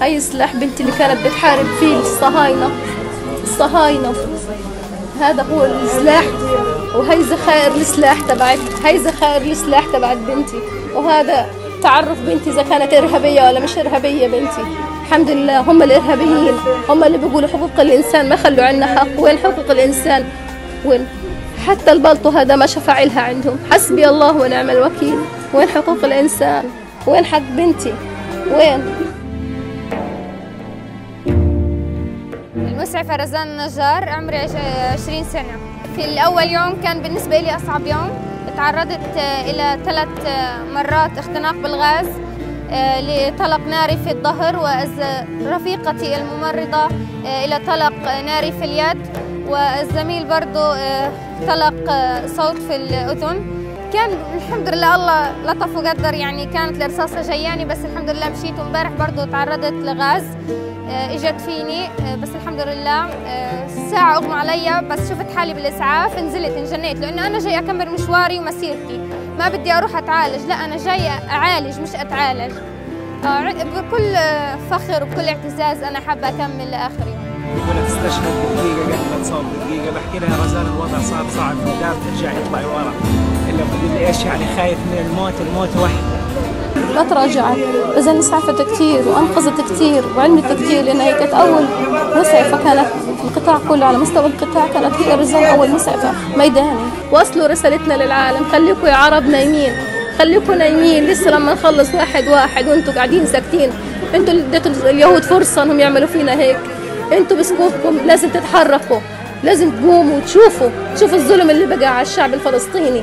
هاي سلاح بنتي اللي كانت بتحارب فيه الصهاينة. الصهاينة. هذا هو السلاح وهي ذخائر السلاح تبعت هي ذخائر السلاح تبعت بنتي. وهذا تعرف بنتي إذا كانت إرهابية ولا مش إرهابية بنتي. الحمد لله هم الإرهابيين. هم اللي بيقولوا حقوق الإنسان ما خلوا عنا حق. وين حقوق الإنسان؟ وين؟ حتى البلطو هذا ما شفع لها عندهم. حسبي الله ونعم الوكيل. وين حقوق الإنسان؟ وين حق بنتي؟ وين؟ المسعفة رزان النجار عمري عش- 20 سنة. في الأول يوم كان بالنسبة لي أصعب يوم. تعرضت آه، إلى ثلاث آه، مرات اختناق بالغاز آه، لطلق ناري في الظهر ورفيقتي الممرضة إلى طلق ناري في اليد والزميل برضو آه، طلق صوت في الأذن. كان الحمد لله الله لطف وقدر يعني كانت الرصاصة جياني بس الحمد لله مشيت وامبارح برضو تعرضت لغاز آه، إجت فيني آه، بس الحمد لله آه، ساعة اغمى عليا بس شفت حالي بالإسعاف نزلت انجنيت لأنه أنا جاي أكمل مشواري ومسيرتي. ما بدي أروح أتعالج لا أنا جاي أعالج مش أتعالج. بكل فخر وبكل اعتزاز أنا حابة أكمل لآخر يوم. يقول تستشهد بدقيقه قبل ما تصاب بدقيقه بحكي لها رزان الوضع صار صعب قدام ترجعي اطلعي ورا. الا بقول لي إيش يعني خايف من الموت؟ الموت وحده. ما تراجعت رزان اسعفت كثير وأنقذت كثير وعلمت كثير لأن هي كانت أول مسعفة كانت في القطاع كله على مستوى القطاع كانت هي رزان أول مسعفة. ميداني. وصلوا رسالتنا للعالم. خليكم يا عرب نايمين. خليكم نايمين. لسه لما نخلص واحد واحد وأنتم قاعدين ساكتين. أنتوا اللي اديتوا اليهود فرصة إنهم يعملوا فينا هيك. أنتوا بسكوفكم لازم تتحركوا. لازم تقوموا وتشوفوا. تشوفوا الظلم اللي بقى على الشعب الفلسطيني.